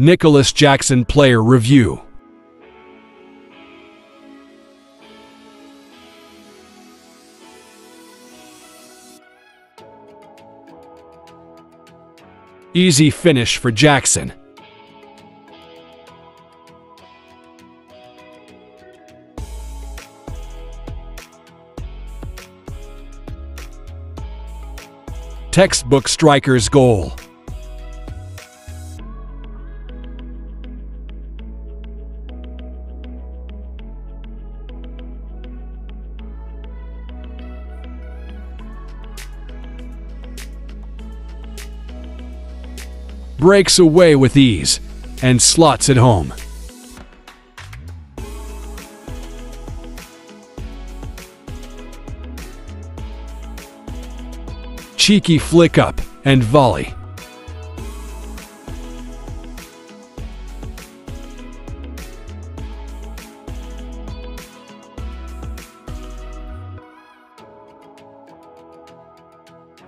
Nicolas Jackson Player Review Easy finish for Jackson. Textbook striker's goal. Breaks away with ease and slots it home. Cheeky flick up and volley.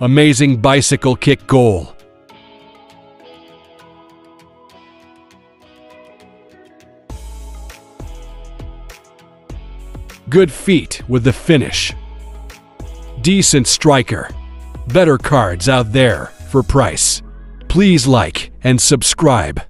Amazing bicycle kick goal. Good feet with the finish. Decent striker. Better cards out there for price. Please like and subscribe.